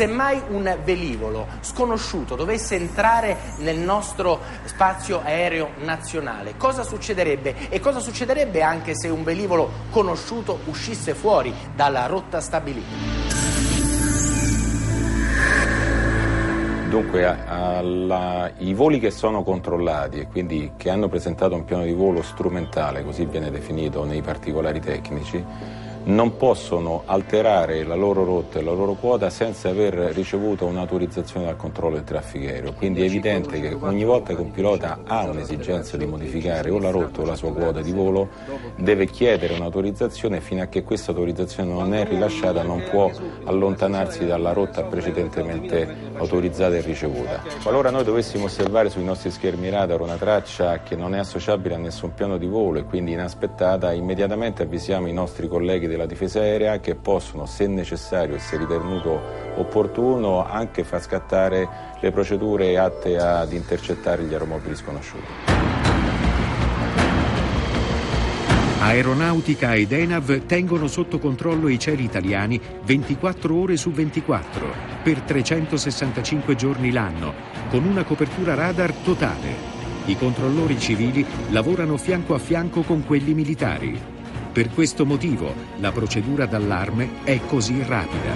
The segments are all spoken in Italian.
Semmai un velivolo sconosciuto dovesse entrare nel nostro spazio aereo nazionale, cosa succederebbe? E cosa succederebbe anche se un velivolo conosciuto uscisse fuori dalla rotta stabilita? Dunque, alla, i voli che sono controllati e quindi che hanno presentato un piano di volo strumentale, così viene definito nei particolari tecnici, non possono alterare la loro rotta e la loro quota senza aver ricevuto un'autorizzazione dal controllo del traffico aereo. Quindi è evidente che ogni volta che un pilota ha un'esigenza di modificare o la rotta o la sua quota di volo, deve chiedere un'autorizzazione e fino a che questa autorizzazione non è rilasciata non può allontanarsi dalla rotta precedentemente autorizzata e ricevuta. Qualora noi dovessimo osservare sui nostri schermi radar una traccia che non è associabile a nessun piano di volo e quindi inaspettata, immediatamente avvisiamo i nostri colleghi della difesa aerea che possono, se necessario e se ritenuto opportuno, anche far scattare le procedure atte ad intercettare gli aeromobili sconosciuti. Aeronautica ed ENAV tengono sotto controllo i cieli italiani 24 ore su 24, per 365 giorni l'anno, con una copertura radar totale. I controllori civili lavorano fianco a fianco con quelli militari. Per questo motivo la procedura d'allarme è così rapida.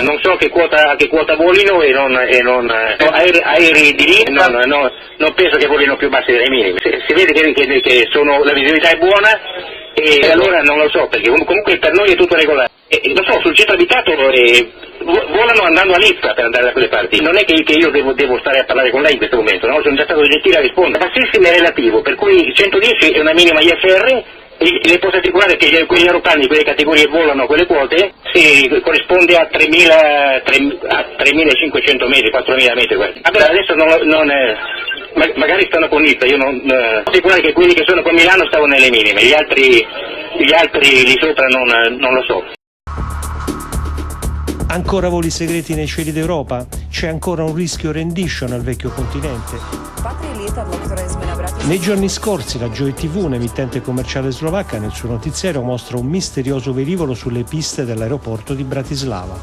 non so che quota, che quota volino e non, e non no, aerei, aerei di lì, no, no, non penso che volino più bassi dei minimi. Si, si vede che, che, che sono, la visibilità è buona e allora non lo so, perché comunque per noi è tutto regolare. E, lo so, sul centro abitato eh, volano andando a Nizza per andare da quelle parti. Non è che, che io devo, devo, stare a parlare con lei in questo momento, no? sono già stato gentile a rispondere. Bassissimo è relativo, per cui 110 è una minima IFR le posso assicurare che quegli aeroplani di quelle categorie volano a quelle quote sì, corrisponde a 3.500 metri, 4.000 metri. Vabbè, adesso non, non magari stanno con Nizza, io non eh, assicurare che quelli che sono con Milano stavano nelle minime, gli altri, gli altri lì sopra non, non lo so. Ancora voli segreti nei cieli d'Europa? C'è ancora un rischio rendition al vecchio continente? Nei giorni scorsi la Joy TV, un'emittente commerciale slovacca, nel suo notiziario mostra un misterioso velivolo sulle piste dell'aeroporto di Bratislava.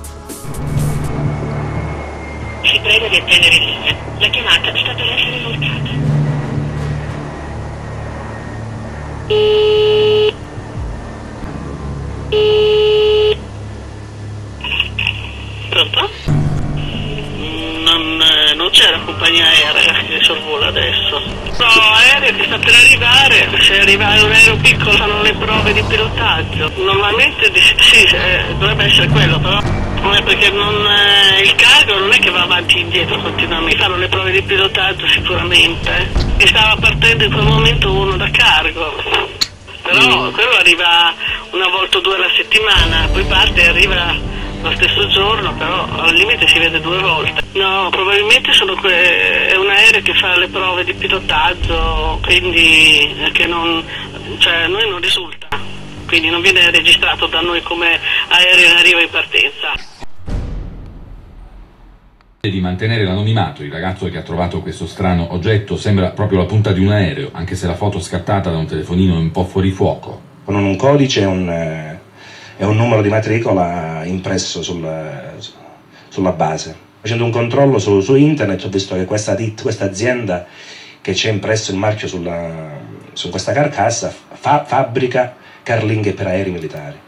Si prega di attendere in linea. La chiamata sta per essere volcata. Adesso. No, aereo che sta per arrivare, se arriva un aereo piccolo fanno le prove di pilotaggio. Normalmente sì, eh, dovrebbe essere quello, però non è perché non, eh, il cargo non è che va avanti e indietro continuamente, fanno le prove di pilotaggio sicuramente. E stava partendo in quel momento uno da cargo. Però mm. quello arriva una volta o due alla settimana, poi parte e arriva lo stesso giorno, però al limite si vede due volte. No, probabilmente que- è un aereo che fa le prove di pilotaggio, quindi che non, cioè, a noi non risulta, quindi non viene registrato da noi come aereo in arrivo in partenza di mantenere l'anonimato, il ragazzo che ha trovato questo strano oggetto sembra proprio la punta di un aereo, anche se la foto scattata da un telefonino è un po' fuori fuoco. Con un codice e un, eh, e un numero di matricola impresso sul, sulla base. Facendo un controllo su, su, internet ho visto che questa, questa azienda che c'è impresso il marchio sulla, su questa carcassa fa, fabbrica carlinghe per aerei militari.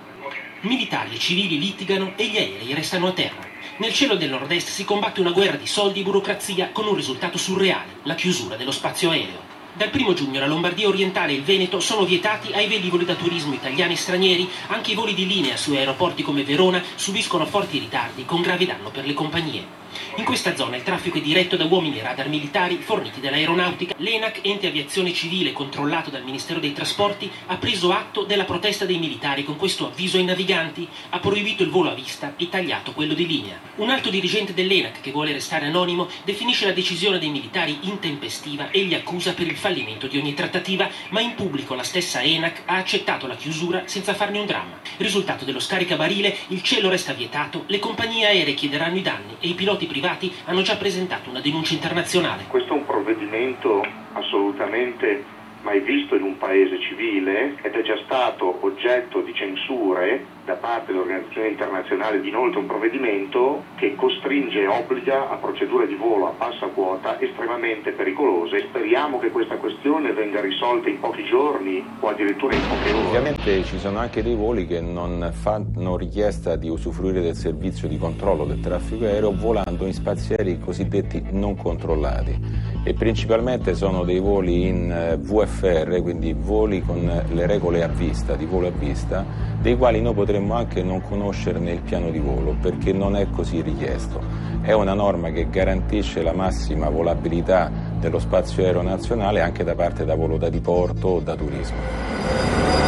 Militari e civili litigano e gli aerei restano a terra. Nel cielo del nord-est si combatte una guerra di soldi e burocrazia con un risultato surreale, la chiusura dello spazio aereo. Dal 1 giugno la Lombardia orientale e il Veneto sono vietati ai velivoli da turismo italiani e stranieri, anche i voli di linea su aeroporti come Verona subiscono forti ritardi con grave danno per le compagnie. In questa zona il traffico è diretto da uomini radar militari forniti dall'aeronautica. L'ENAC, ente aviazione civile controllato dal Ministero dei Trasporti, ha preso atto della protesta dei militari con questo avviso ai naviganti, ha proibito il volo a vista e tagliato quello di linea. Un alto dirigente dell'ENAC, che vuole restare anonimo, definisce la decisione dei militari intempestiva e li accusa per il fallimento di ogni trattativa, ma in pubblico la stessa ENAC ha accettato la chiusura senza farne un dramma. Risultato dello scaricabarile, il cielo resta vietato, le compagnie aeree chiederanno i danni e i piloti privati privati hanno già presentato una denuncia internazionale. Questo è un provvedimento assolutamente mai visto in un paese civile ed è già stato oggetto di censure da parte dell'organizzazione internazionale inoltre un provvedimento che costringe e obbliga a procedure di volo a bassa quota estremamente pericolose. Speriamo che questa questione venga risolta in pochi giorni o addirittura in poche ore. Ovviamente ci sono anche dei voli che non fanno richiesta di usufruire del servizio di controllo del traffico aereo volando in spazi aerei cosiddetti non controllati e principalmente sono dei voli in eh, VFR, quindi voli con le regole a vista, di volo a vista, dei quali noi potremmo anche non conoscerne il piano di volo perché non è così richiesto. È una norma che garantisce la massima volabilità dello spazio aereo nazionale anche da parte da volo da diporto o da turismo.